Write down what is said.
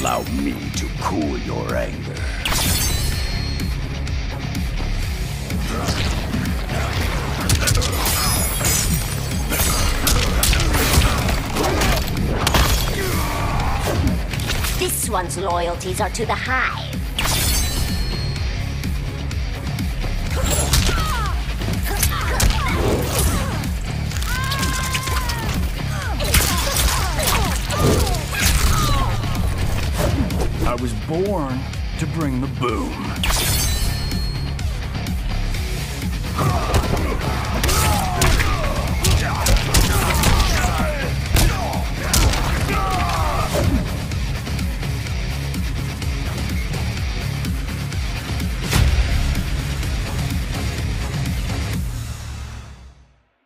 Allow me to cool your anger. This one's loyalties are to the Hive. I was born to bring the boom.